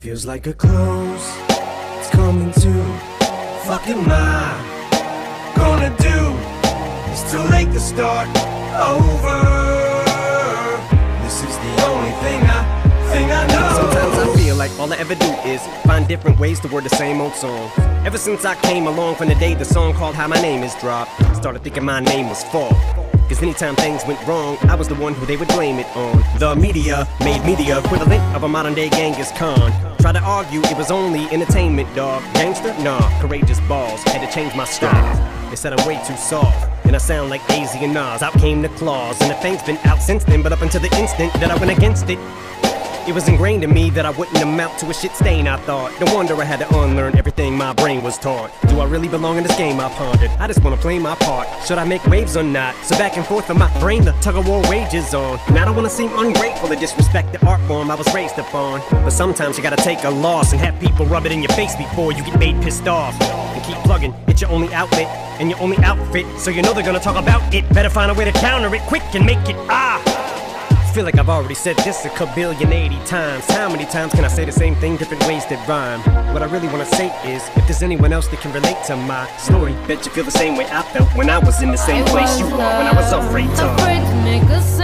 Feels like a close, it's coming to. Fuck am I gonna do? It's too late to start over. All I ever do is find different ways to word the same old song. Ever since I came along from the day the song called How My Name Is dropped, started thinking my name was Fall. Cause anytime things went wrong, I was the one who they would blame it on. The media made me the equivalent of a modern day Genghis Khan. Tried to argue it was only entertainment, dog. Gangster? Nah, courageous balls. Had to change my style. They said I'm way too soft, and I sound like AZ and Nas. Out came the claws, and the thing's been out since then. But up until the instant that I went against it, it was ingrained in me that I wouldn't amount to a shit stain, I thought. No wonder I had to unlearn everything my brain was taught. Do I really belong in this game? I pondered. I just wanna play my part. Should I make waves or not? So back and forth in my brain, the tug of war wages on. And I don't wanna seem ungrateful or disrespect the art form I was raised upon. But sometimes you gotta take a loss and have people rub it in your face before you get made pissed off. And keep plugging, it's your only outlet and your only outfit. So you know they're gonna talk about it. Better find a way to counter it quick and make it ah. Feel like I've already said this a kabillion 80 times. How many times can I say the same thing, different ways that rhyme? What I really wanna say is, if there's anyone else that can relate to my story, bet you feel the same way I felt when I was in the same place you are when I was afraid to.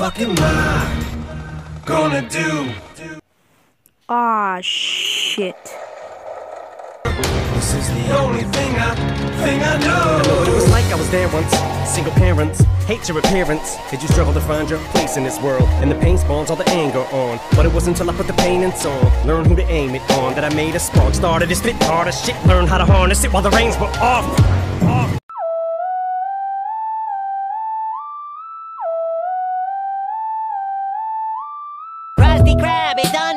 Fuck am I gonna do? Ah, shit. This is the only thing I, thing I know. It was like I was there once. Single parents, hate your appearance. Did you struggle to find your place in this world? And the pain spawns all the anger on. But it wasn't until I put the pain in song, learned who to aim it on, that I made a spark. Started to spit hard as shit, learned how to harness it while the reins were off. off. Unfit